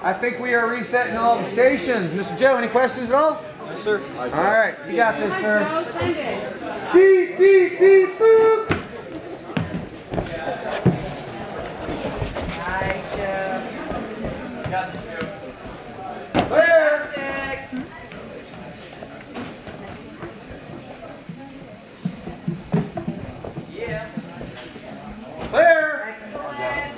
I think we are resetting all the stations. Mr. Joe, any questions at all? Yes, sir. All right, you got this, sir. Joe, send it. Beep, beep, beep, boop. Nice, Joe. Clear. Fantastic. Yeah. Clear. Excellent.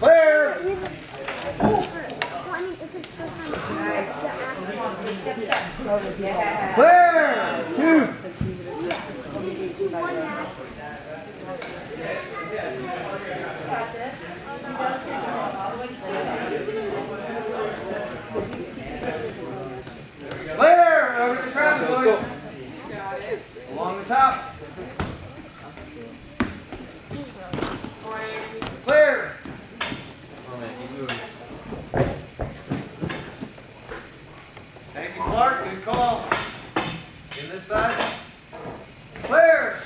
Clear. Nice. Step, step. Yeah. Clear. Two. Got this. Clear. Over to the trapezoid. Along the top. Clear. Thank you, Clark. Good call. In this side. Clear.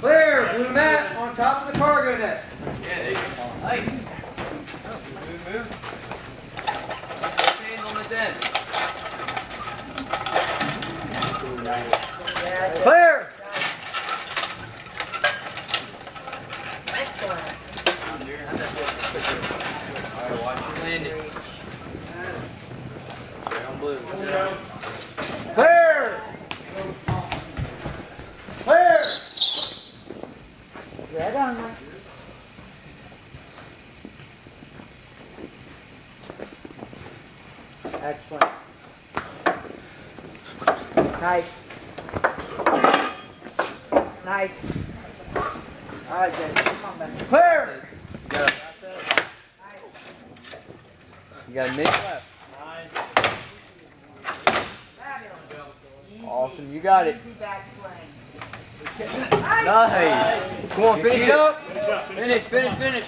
Clear. Blue mat on top of the cargo net. Yeah, there you go. Nice. Oh, move, move. Hands on this end. Yeah, Clear. Excellent. Alright, watch your landing. Stay on blue. Clear. Clear. Red on. Excellent. Nice. Nice. All right, Jason, come on, man. Clear. You got a, you got a minute left. Easy. Awesome, you got it. Easy backswing. Nice. Come on, finish Feet it. up. Finish, finish, finish.